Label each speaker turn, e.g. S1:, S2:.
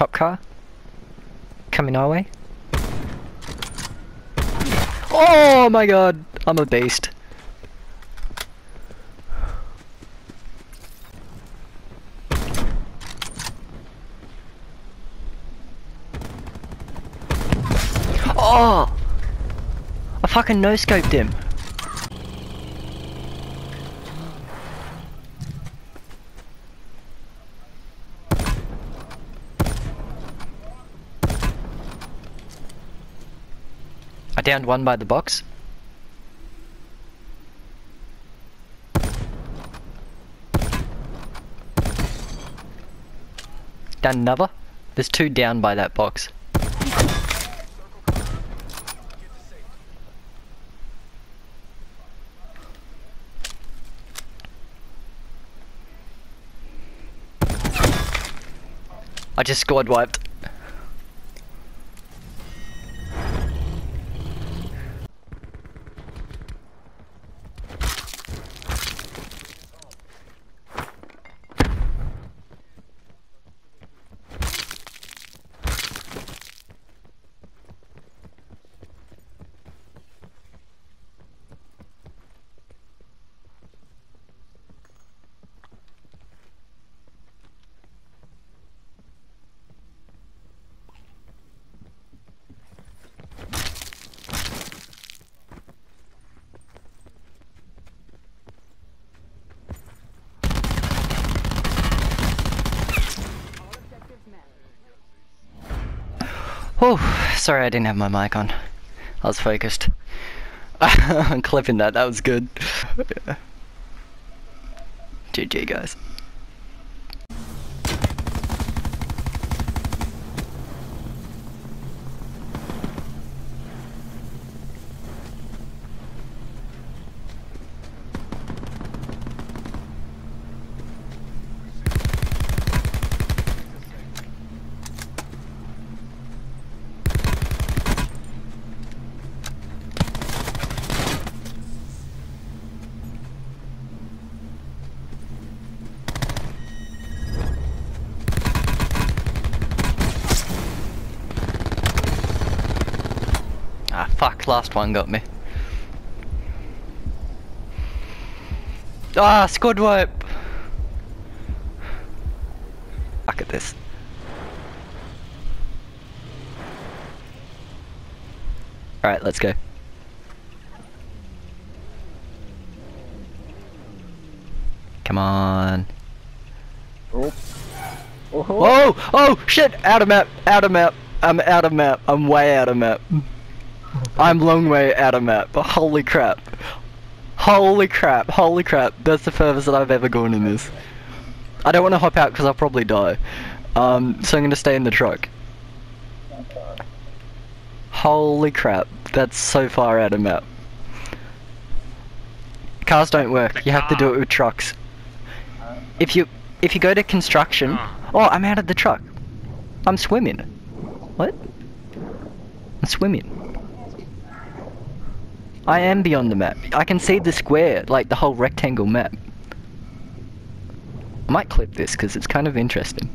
S1: Cop car. Coming our way. Oh my god, I'm a beast. Oh! I fucking no-scoped him. I downed one by the box. Down another. There's two down by that box. I just squad wiped. Oh, sorry I didn't have my mic on. I was focused. I'm clipping that, that was good. GG guys. Ah fuck, last one got me. Ah, squad wipe! Fuck at this. Alright, let's go. Come on.
S2: Oh. Oh.
S1: Whoa! Oh shit! Out of map! Out of map! I'm out of map. I'm way out of map. I'm long way out of map. But holy crap. Holy crap. Holy crap. That's the furthest that I've ever gone in this. I don't want to hop out because I'll probably die. Um, so I'm going to stay in the truck. Holy crap. That's so far out of map. Cars don't work. You have to do it with trucks. If you if you go to construction, oh, I'm out of the truck. I'm swimming. What? I'm swimming. I am beyond the map. I can see the square, like the whole rectangle map. I might clip this because it's kind of interesting.